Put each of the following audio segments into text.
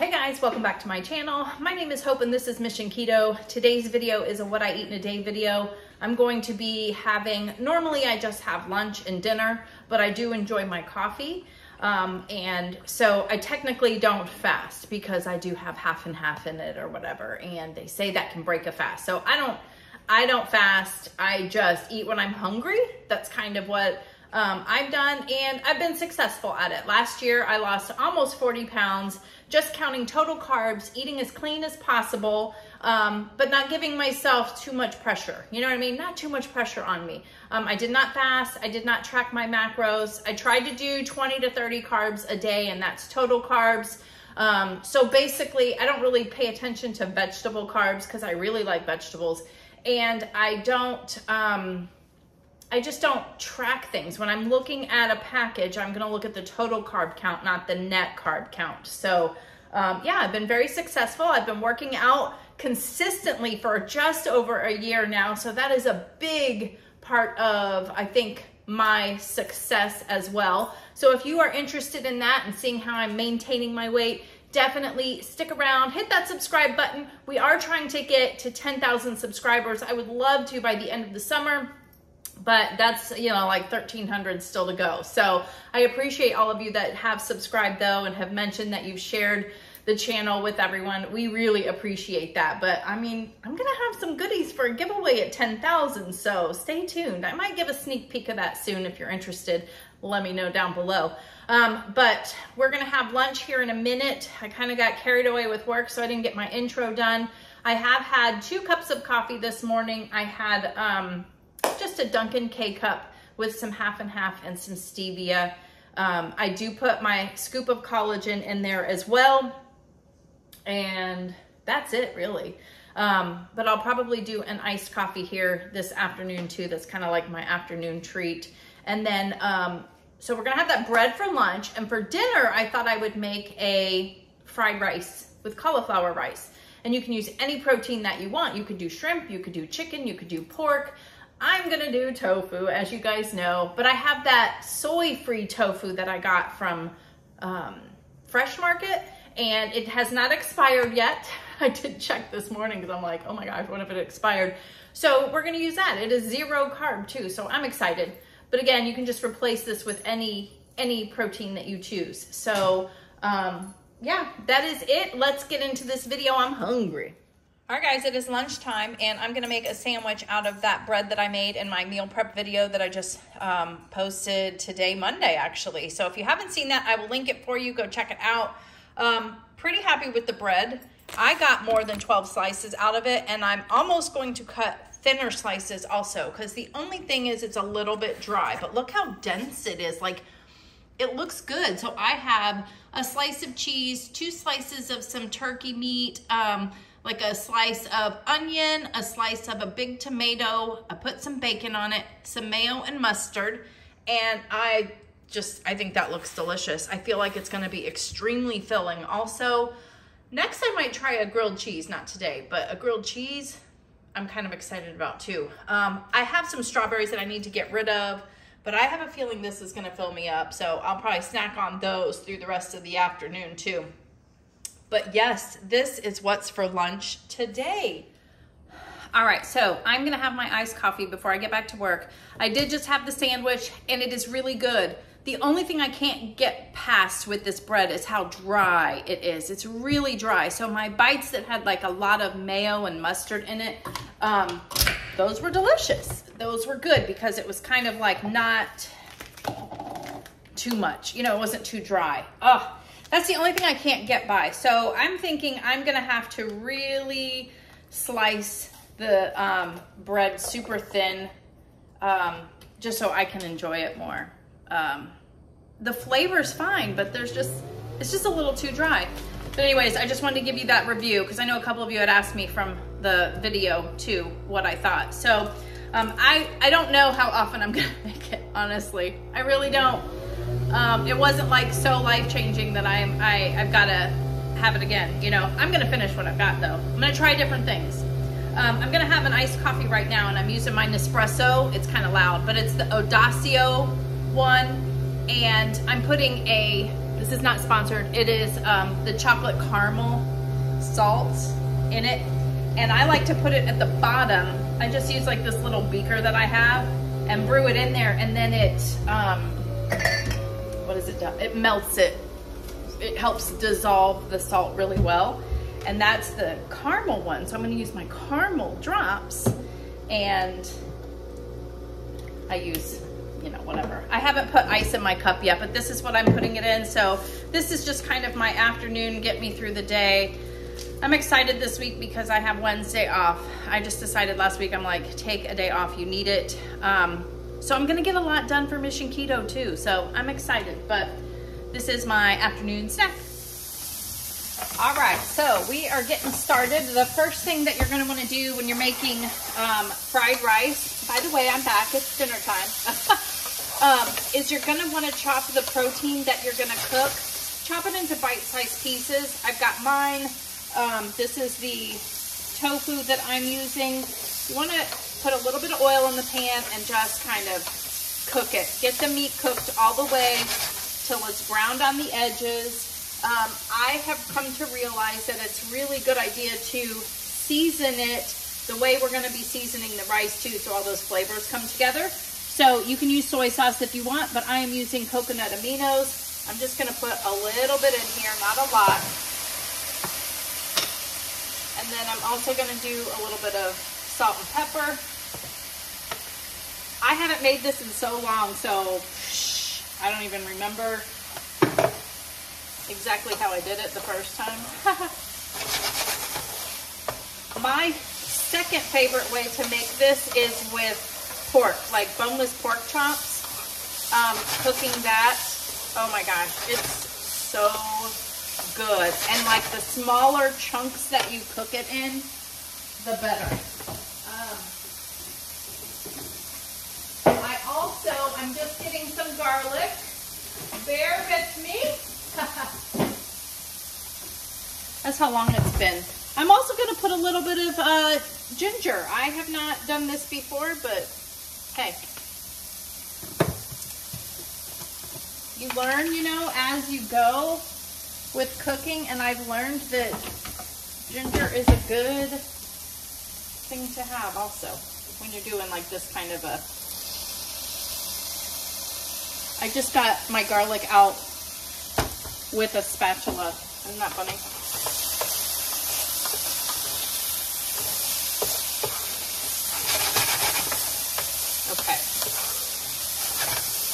Hey guys, welcome back to my channel. My name is Hope and this is Mission Keto. Today's video is a what I eat in a day video. I'm going to be having, normally I just have lunch and dinner, but I do enjoy my coffee. Um, and so I technically don't fast because I do have half and half in it or whatever. And they say that can break a fast. So I don't, I don't fast. I just eat when I'm hungry. That's kind of what um, I've done and I've been successful at it. Last year I lost almost 40 pounds just counting total carbs, eating as clean as possible, um, but not giving myself too much pressure. You know what I mean? Not too much pressure on me. Um, I did not fast. I did not track my macros. I tried to do 20 to 30 carbs a day and that's total carbs. Um, so basically I don't really pay attention to vegetable carbs because I really like vegetables and I don't, um, I just don't track things. When I'm looking at a package, I'm gonna look at the total carb count, not the net carb count. So um, yeah, I've been very successful. I've been working out consistently for just over a year now. So that is a big part of, I think, my success as well. So if you are interested in that and seeing how I'm maintaining my weight, definitely stick around, hit that subscribe button. We are trying to get to 10,000 subscribers. I would love to by the end of the summer but that's you know like 1300 still to go. So i appreciate all of you that have subscribed though and have mentioned that you've shared the channel with everyone. We really appreciate that. But i mean i'm gonna have some goodies for a giveaway at 10,000 so stay tuned. I might give a sneak peek of that soon if you're interested. Let me know down below. Um, but we're gonna have lunch here in a minute. I kind of got carried away with work so i didn't get my intro done. I have had two cups of coffee this morning. I had um, just a Dunkin' K-Cup with some half and half and some stevia. Um, I do put my scoop of collagen in there as well. And that's it really. Um, but I'll probably do an iced coffee here this afternoon too. That's kind of like my afternoon treat. And then, um, so we're gonna have that bread for lunch. And for dinner, I thought I would make a fried rice with cauliflower rice. And you can use any protein that you want. You could do shrimp, you could do chicken, you could do pork. I'm gonna do tofu, as you guys know, but I have that soy-free tofu that I got from um, Fresh Market, and it has not expired yet. I did check this morning because I'm like, oh my gosh, what if it expired? So we're gonna use that. It is zero carb too, so I'm excited. But again, you can just replace this with any any protein that you choose. So um, yeah, that is it. Let's get into this video. I'm hungry. All right, guys, it is lunchtime, and I'm going to make a sandwich out of that bread that I made in my meal prep video that I just um, posted today, Monday, actually. So if you haven't seen that, I will link it for you. Go check it out. Um, pretty happy with the bread. I got more than 12 slices out of it, and I'm almost going to cut thinner slices also, because the only thing is it's a little bit dry, but look how dense it is. Like, it looks good. So I have a slice of cheese, two slices of some turkey meat, um, like a slice of onion, a slice of a big tomato. I put some bacon on it, some mayo and mustard. And I just, I think that looks delicious. I feel like it's gonna be extremely filling. Also, next I might try a grilled cheese, not today, but a grilled cheese, I'm kind of excited about too. Um, I have some strawberries that I need to get rid of, but I have a feeling this is gonna fill me up. So I'll probably snack on those through the rest of the afternoon too. But yes, this is what's for lunch today. All right, so I'm gonna have my iced coffee before I get back to work. I did just have the sandwich and it is really good. The only thing I can't get past with this bread is how dry it is. It's really dry. So my bites that had like a lot of mayo and mustard in it, um, those were delicious. Those were good because it was kind of like not too much. You know, it wasn't too dry. Oh, that's the only thing I can't get by. So I'm thinking I'm gonna have to really slice the um, bread super thin um, just so I can enjoy it more. Um, the flavor's fine, but there's just, it's just a little too dry. But anyways, I just wanted to give you that review because I know a couple of you had asked me from the video too what I thought. So um, I, I don't know how often I'm gonna make it, honestly. I really don't. Um, it wasn't like so life-changing that I'm, I, I've got to have it again. You know, I'm going to finish what I've got though. I'm to try different things. Um, I'm going to have an iced coffee right now and I'm using my Nespresso. It's kind of loud, but it's the Odacio one. And I'm putting a This is not sponsored. It is um, the chocolate caramel salt in it. And I like to put it at the bottom. I just use like this little beaker that I have and brew it in there. And then it, um, does it do? It melts it. It helps dissolve the salt really well. And that's the caramel one. So I'm gonna use my caramel drops and I use, you know, whatever. I haven't put ice in my cup yet, but this is what I'm putting it in. So this is just kind of my afternoon, get me through the day. I'm excited this week because I have Wednesday off. I just decided last week, I'm like, take a day off, you need it. Um, so I'm gonna get a lot done for Mission Keto too. So I'm excited, but this is my afternoon snack. All right, so we are getting started. The first thing that you're gonna wanna do when you're making um, fried rice, by the way, I'm back, it's dinner time, um, is you're gonna wanna chop the protein that you're gonna cook, chop it into bite-sized pieces. I've got mine, um, this is the tofu that I'm using. You wanna put a little bit of oil in the pan and just kind of cook it. Get the meat cooked all the way till it's browned on the edges um, I have come to realize that it's really good idea to season it the way we're going to be seasoning the rice too, so all those flavors come together. So you can use soy sauce if you want, but I am using coconut aminos. I'm just going to put a little bit in here, not a lot. And then I'm also going to do a little bit of salt and pepper. I haven't made this in so long, so I don't even remember exactly how I did it the first time. My second favorite way to make this is with pork, like boneless pork chops. Um, cooking that, oh my gosh, it's so good. And like the smaller chunks that you cook it in, the better. Um, I also, I'm just getting some garlic. Bear with me. That's how long it's been. I'm also going to put a little bit of uh, ginger. I have not done this before, but hey. You learn, you know, as you go with cooking, and I've learned that ginger is a good thing to have also when you're doing like this kind of a... I just got my garlic out with a spatula. Isn't that funny? Okay.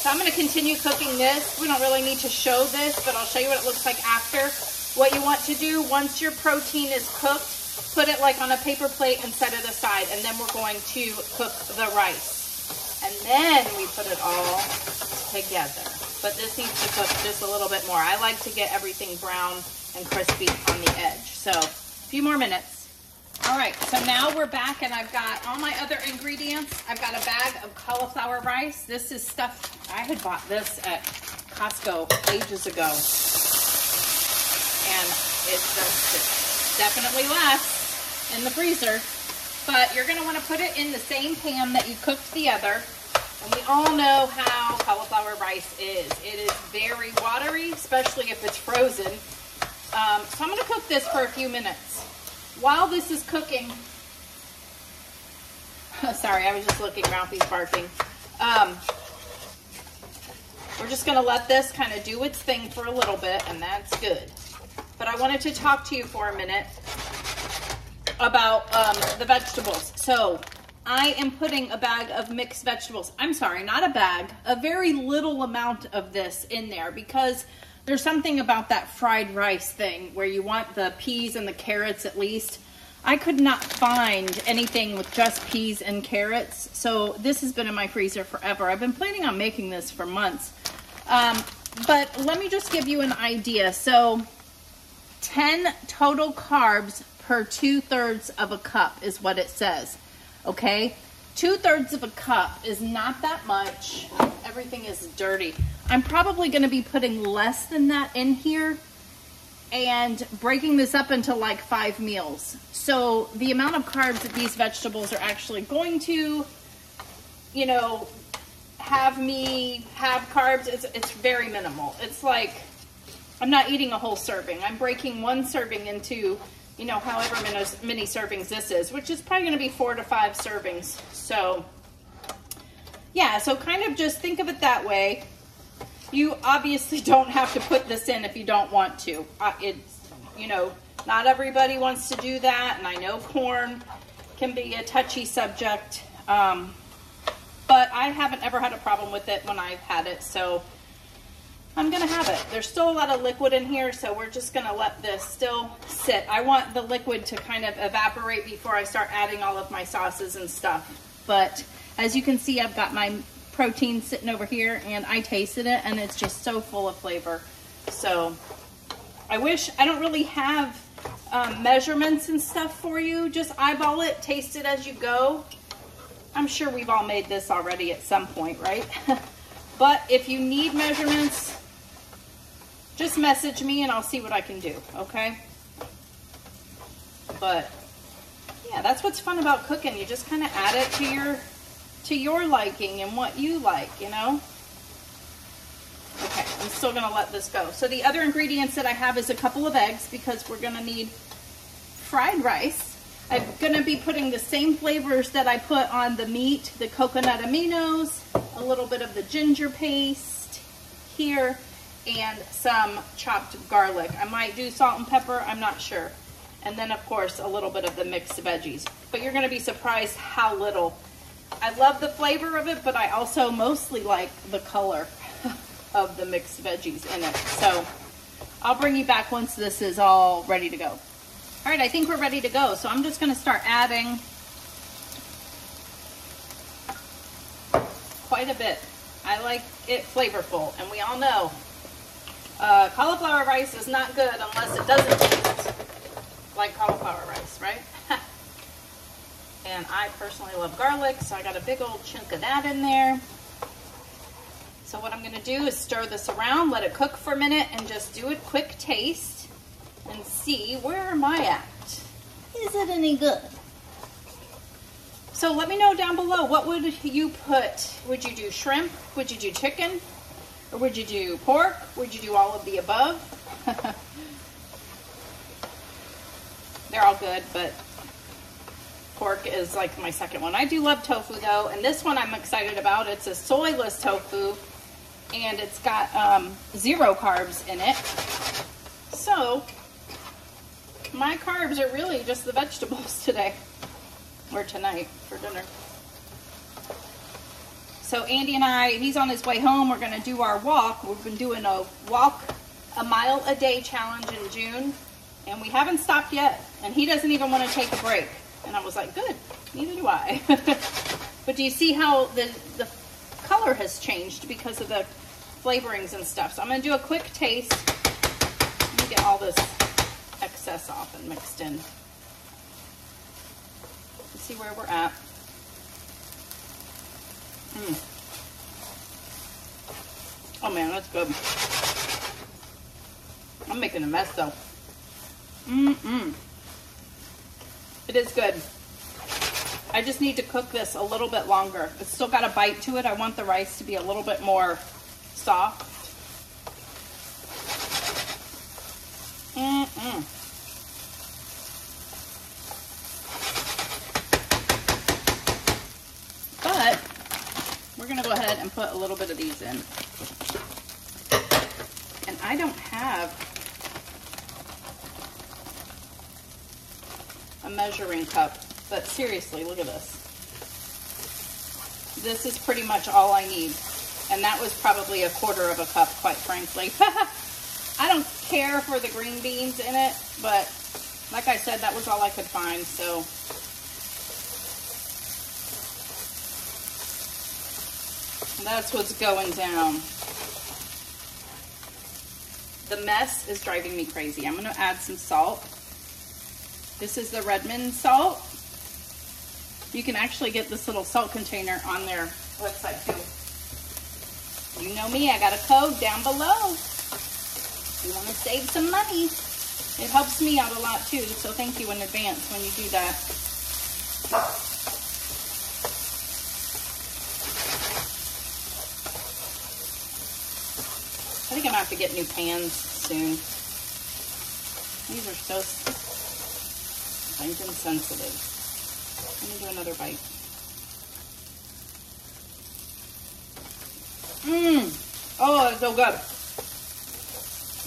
So I'm going to continue cooking this. We don't really need to show this, but I'll show you what it looks like after. What you want to do, once your protein is cooked, put it like on a paper plate and set it aside. And then we're going to cook the rice. And then we put it all together but this needs to cook just a little bit more. I like to get everything brown and crispy on the edge. So a few more minutes. All right, so now we're back and I've got all my other ingredients. I've got a bag of cauliflower rice. This is stuff, I had bought this at Costco ages ago. And it's just definitely less in the freezer. But you're gonna wanna put it in the same pan that you cooked the other. And we all know how cauliflower rice is. It is very watery, especially if it's frozen. Um, so I'm going to cook this for a few minutes. While this is cooking, sorry, I was just looking, Ralphie's barking. Um, we're just going to let this kind of do its thing for a little bit, and that's good. But I wanted to talk to you for a minute about um, the vegetables. So I am putting a bag of mixed vegetables. I'm sorry, not a bag, a very little amount of this in there because there's something about that fried rice thing where you want the peas and the carrots at least. I could not find anything with just peas and carrots, so this has been in my freezer forever. I've been planning on making this for months. Um, but let me just give you an idea. So 10 total carbs per two thirds of a cup is what it says okay? Two thirds of a cup is not that much. Everything is dirty. I'm probably gonna be putting less than that in here and breaking this up into like five meals. So the amount of carbs that these vegetables are actually going to, you know, have me have carbs, it's, it's very minimal. It's like I'm not eating a whole serving. I'm breaking one serving into, you know, however many, servings this is, which is probably going to be four to five servings. So, yeah, so kind of just think of it that way. You obviously don't have to put this in if you don't want to. Uh, it's, you know, not everybody wants to do that, and I know corn can be a touchy subject, um, but I haven't ever had a problem with it when I've had it, so I'm gonna have it. There's still a lot of liquid in here, so we're just gonna let this still sit. I want the liquid to kind of evaporate before I start adding all of my sauces and stuff. But as you can see, I've got my protein sitting over here and I tasted it and it's just so full of flavor. So I wish, I don't really have um, measurements and stuff for you. Just eyeball it, taste it as you go. I'm sure we've all made this already at some point, right? but if you need measurements, just message me and I'll see what I can do, okay? But yeah, that's what's fun about cooking. You just kind of add it to your to your liking and what you like, you know? Okay, I'm still gonna let this go. So the other ingredients that I have is a couple of eggs because we're gonna need fried rice. I'm gonna be putting the same flavors that I put on the meat, the coconut aminos, a little bit of the ginger paste here, and some chopped garlic. I might do salt and pepper, I'm not sure. And then of course, a little bit of the mixed veggies. But you're gonna be surprised how little. I love the flavor of it, but I also mostly like the color of the mixed veggies in it. So I'll bring you back once this is all ready to go. All right, I think we're ready to go. So I'm just gonna start adding quite a bit. I like it flavorful, and we all know uh, cauliflower rice is not good unless it doesn't taste like cauliflower rice, right? and I personally love garlic, so I got a big old chunk of that in there. So what I'm gonna do is stir this around, let it cook for a minute, and just do a quick taste and see where am I at? Is it any good? So let me know down below, what would you put? Would you do shrimp? Would you do chicken? Or would you do pork? Would you do all of the above? They're all good, but pork is like my second one. I do love tofu though, and this one I'm excited about. It's a soyless tofu and it's got um, zero carbs in it. So my carbs are really just the vegetables today or tonight for dinner. So Andy and I, he's on his way home. We're going to do our walk. We've been doing a walk a mile a day challenge in June and we haven't stopped yet. And he doesn't even want to take a break. And I was like, good, neither do I. but do you see how the, the color has changed because of the flavorings and stuff. So I'm going to do a quick taste. Let me get all this excess off and mixed in. Let's see where we're at. Mm. Oh man, that's good. I'm making a mess though. Mm-mm. It is good. I just need to cook this a little bit longer. It's still got a bite to it. I want the rice to be a little bit more soft. Mm-mm. But we're going to go ahead and put a little bit of these in. And I don't have a measuring cup, but seriously, look at this. This is pretty much all I need. And that was probably a quarter of a cup, quite frankly. I don't care for the green beans in it, but like I said, that was all I could find, so. That's what's going down. The mess is driving me crazy. I'm gonna add some salt. This is the Redmond salt. You can actually get this little salt container on their website too. You know me, I got a code down below. You want to save some money. It helps me out a lot too, so thank you in advance when you do that. I think I'm gonna have to get new pans soon. These are so sensitive. Let me do another bite. Mmm. Oh, it's so good.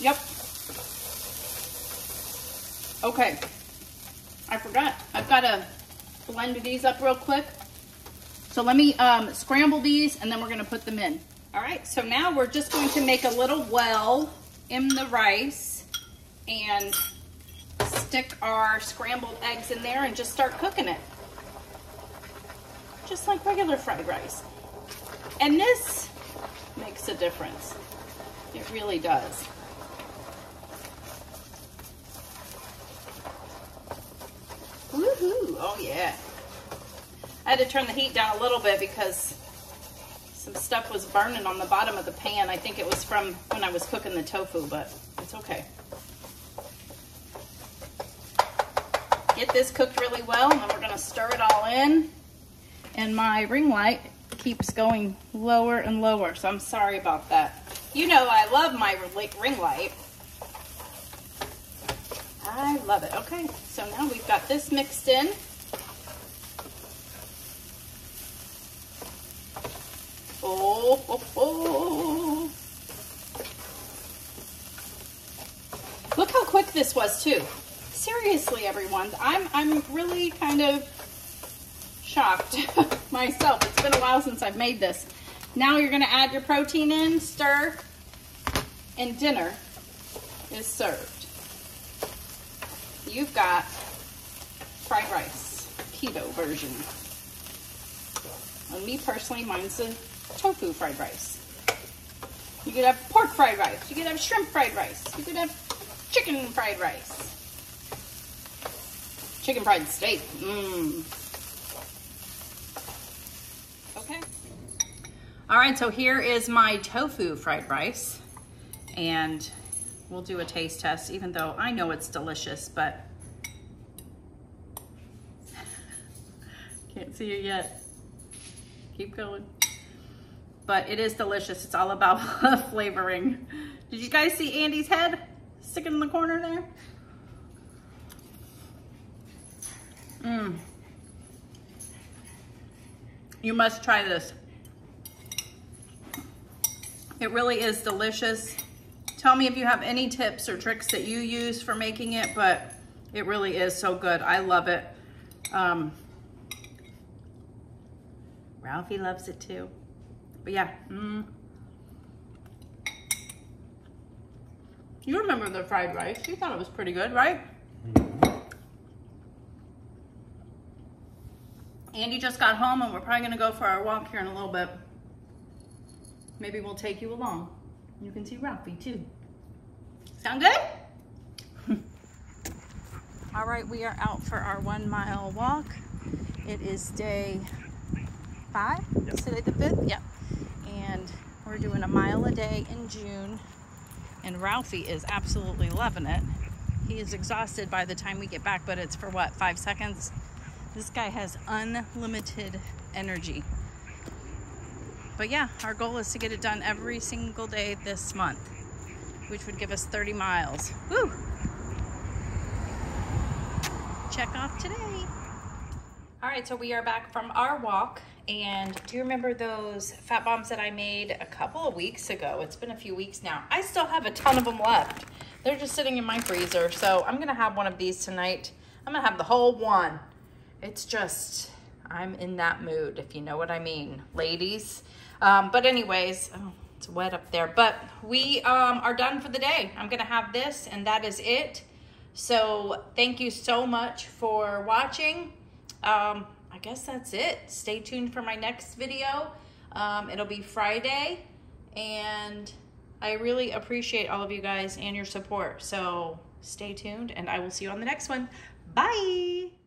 Yep. Okay. I forgot. I've got to blend these up real quick. So let me um, scramble these and then we're gonna put them in. All right, so now we're just going to make a little well in the rice and stick our scrambled eggs in there and just start cooking it. Just like regular fried rice. And this makes a difference. It really does. Woohoo, oh yeah. I had to turn the heat down a little bit because some stuff was burning on the bottom of the pan. I think it was from when I was cooking the tofu, but it's okay. Get this cooked really well, and then we're gonna stir it all in. And my ring light keeps going lower and lower, so I'm sorry about that. You know I love my ring light. I love it. Okay, so now we've got this mixed in. Oh. Look how quick this was too. Seriously, everyone, I'm, I'm really kind of shocked myself. It's been a while since I've made this. Now you're gonna add your protein in, stir, and dinner is served. You've got fried rice, keto version. And me personally, mine's a tofu fried rice. You could have pork fried rice. You could have shrimp fried rice. You could have chicken fried rice. Chicken fried steak. Mmm. Okay. All right, so here is my tofu fried rice. And we'll do a taste test, even though I know it's delicious, but can't see it yet. Keep going but it is delicious. It's all about flavoring. Did you guys see Andy's head sticking in the corner there? Mmm. You must try this. It really is delicious. Tell me if you have any tips or tricks that you use for making it, but it really is so good. I love it. Um, Ralphie loves it too. But yeah. Mm. You remember the fried rice. You thought it was pretty good, right? Mm-hmm. Andy just got home and we're probably going to go for our walk here in a little bit. Maybe we'll take you along. You can see Ralphie too. Sound good? All right, we are out for our one mile walk. It is day five. Yep. Today the fifth? Yep and we're doing a mile a day in June and Ralphie is absolutely loving it. He is exhausted by the time we get back, but it's for what, five seconds? This guy has unlimited energy. But yeah, our goal is to get it done every single day this month, which would give us 30 miles. Woo! Check off today. All right, so we are back from our walk and do you remember those fat bombs that I made a couple of weeks ago? It's been a few weeks now. I still have a ton of them left. They're just sitting in my freezer. So I'm gonna have one of these tonight. I'm gonna have the whole one. It's just, I'm in that mood, if you know what I mean, ladies. Um, but anyways, oh, it's wet up there. But we um, are done for the day. I'm gonna have this and that is it. So thank you so much for watching. Um, I guess that's it. Stay tuned for my next video. Um, it'll be Friday, and I really appreciate all of you guys and your support. So stay tuned, and I will see you on the next one. Bye!